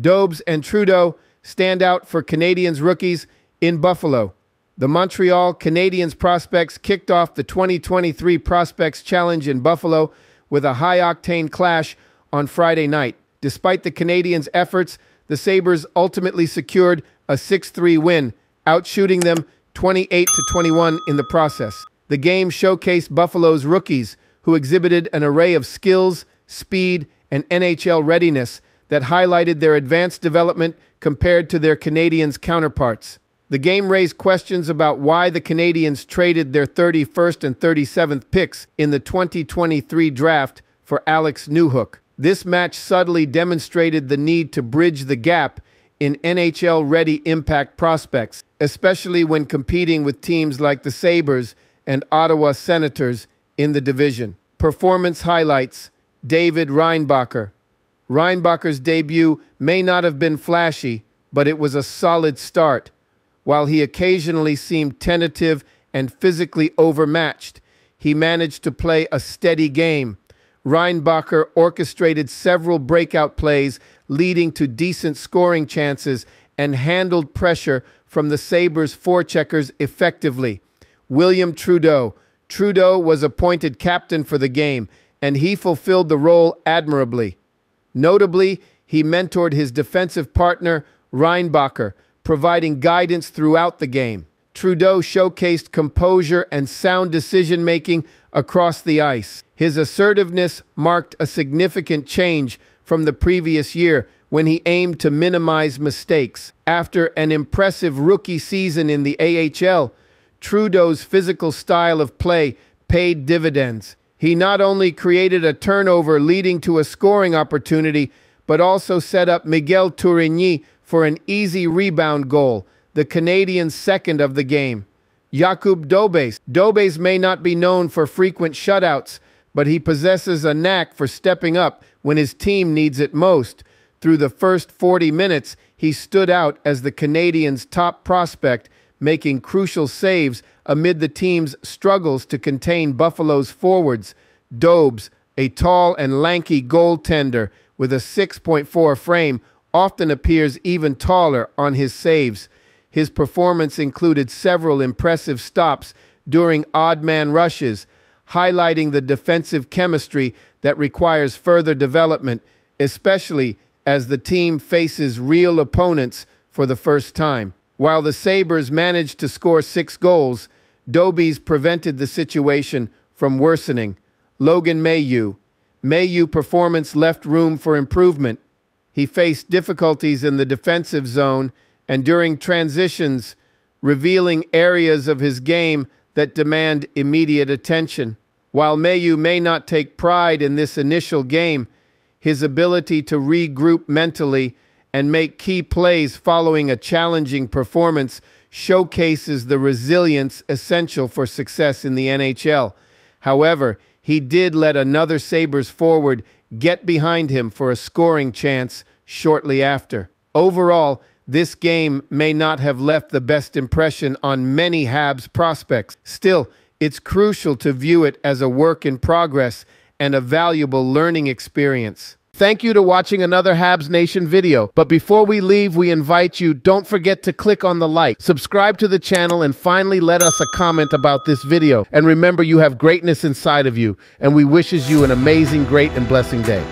Dobes and Trudeau stand out for Canadiens rookies in Buffalo. The Montreal Canadiens prospects kicked off the 2023 Prospects Challenge in Buffalo with a high octane clash on Friday night. Despite the Canadiens' efforts, the Sabres ultimately secured a 6 3 win, outshooting them 28 21 in the process. The game showcased Buffalo's rookies, who exhibited an array of skills, speed, and NHL readiness that highlighted their advanced development compared to their Canadiens' counterparts. The game raised questions about why the Canadiens traded their 31st and 37th picks in the 2023 draft for Alex Newhook. This match subtly demonstrated the need to bridge the gap in NHL ready impact prospects, especially when competing with teams like the Sabres and Ottawa Senators in the division. Performance highlights David Reinbacher. Reinbacher's debut may not have been flashy, but it was a solid start. While he occasionally seemed tentative and physically overmatched, he managed to play a steady game Reinbacher orchestrated several breakout plays leading to decent scoring chances and handled pressure from the Sabres forecheckers effectively. William Trudeau. Trudeau was appointed captain for the game, and he fulfilled the role admirably. Notably, he mentored his defensive partner, Reinbacher, providing guidance throughout the game. Trudeau showcased composure and sound decision making across the ice. His assertiveness marked a significant change from the previous year when he aimed to minimize mistakes. After an impressive rookie season in the AHL, Trudeau's physical style of play paid dividends. He not only created a turnover leading to a scoring opportunity, but also set up Miguel Tourigny for an easy rebound goal, the Canadiens' second of the game. Jakub Dobes. Dobes may not be known for frequent shutouts, but he possesses a knack for stepping up when his team needs it most. Through the first 40 minutes, he stood out as the Canadiens' top prospect, making crucial saves amid the team's struggles to contain Buffalo's forwards. Dobes, a tall and lanky goaltender with a 6.4 frame, often appears even taller on his saves. His performance included several impressive stops during odd man rushes, highlighting the defensive chemistry that requires further development, especially as the team faces real opponents for the first time. While the Sabres managed to score six goals, Dobes prevented the situation from worsening. Logan Mailloux. Mailloux' performance left room for improvement. He faced difficulties in the defensive zone and during transitions, revealing areas of his game that demand immediate attention. While Mailloux may not take pride in this initial game, his ability to regroup mentally and make key plays following a challenging performance showcases the resilience essential for success in the NHL. However, he did let another Sabres forward get behind him for a scoring chance shortly after. Overall, this game may not have left the best impression on many Habs prospects. Still, it's crucial to view it as a work in progress and a valuable learning experience. Thank you to watching another Habs Nation video. But before we leave, we invite you, don't forget to click on the like, subscribe to the channel, and finally let us a comment about this video. And remember, you have greatness inside of you, and we wishes you an amazing, great, and blessing day.